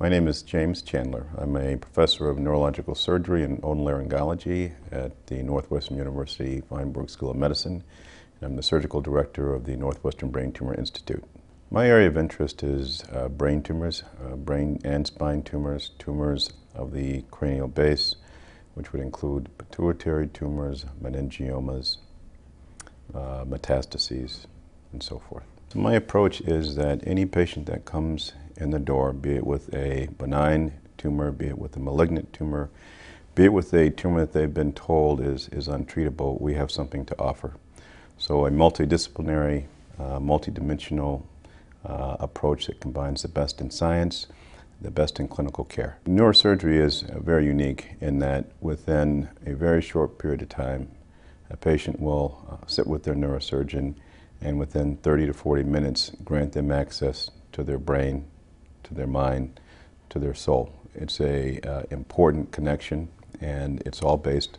My name is James Chandler. I'm a professor of neurological surgery and otolaryngology at the Northwestern University Feinberg School of Medicine. And I'm the surgical director of the Northwestern Brain Tumor Institute. My area of interest is uh, brain tumors, uh, brain and spine tumors, tumors of the cranial base, which would include pituitary tumors, meningiomas, uh, metastases, and so forth. So my approach is that any patient that comes in the door, be it with a benign tumor, be it with a malignant tumor, be it with a tumor that they've been told is, is untreatable, we have something to offer. So a multidisciplinary, uh, multidimensional uh, approach that combines the best in science, the best in clinical care. Neurosurgery is uh, very unique in that within a very short period of time, a patient will uh, sit with their neurosurgeon and within 30 to 40 minutes grant them access to their brain, to their mind, to their soul. It's a uh, important connection and it's all based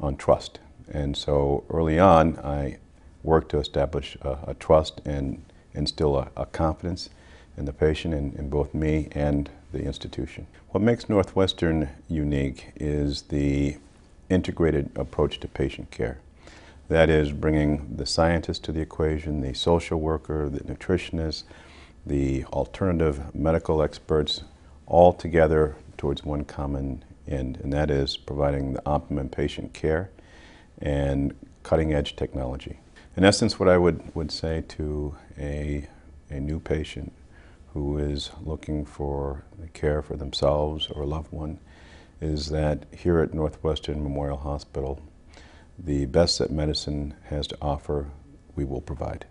on trust. And so early on, I worked to establish a, a trust and instill a, a, confidence in the patient, in, in both me and the institution. What makes Northwestern unique is the integrated approach to patient care. That is bringing the scientist to the equation, the social worker, the nutritionist, the alternative medical experts, all together towards one common end, and that is providing the optimum patient care and cutting edge technology. In essence, what I would, would say to a, a new patient who is looking for care for themselves or a loved one is that here at Northwestern Memorial Hospital, the best that medicine has to offer, we will provide.